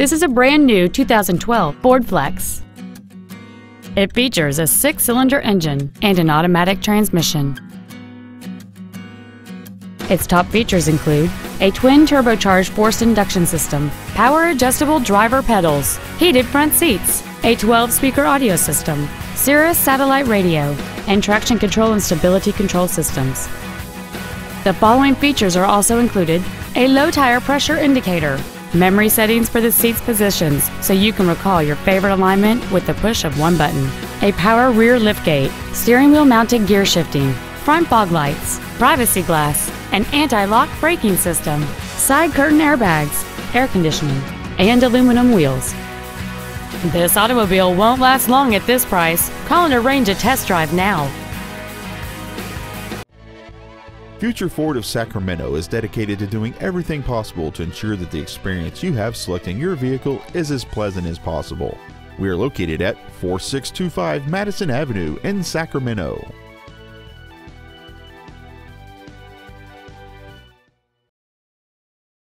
This is a brand new 2012 Ford Flex. It features a six-cylinder engine and an automatic transmission. Its top features include a twin turbocharged forced induction system, power adjustable driver pedals, heated front seats, a 12 speaker audio system, Sirius satellite radio, and traction control and stability control systems. The following features are also included a low tire pressure indicator, memory settings for the seat's positions so you can recall your favorite alignment with the push of one button, a power rear liftgate, steering wheel mounted gear shifting, front fog lights, privacy glass, an anti-lock braking system, side curtain airbags, air conditioning, and aluminum wheels. This automobile won't last long at this price. Call and arrange a test drive now. Future Ford of Sacramento is dedicated to doing everything possible to ensure that the experience you have selecting your vehicle is as pleasant as possible. We are located at 4625 Madison Avenue in Sacramento.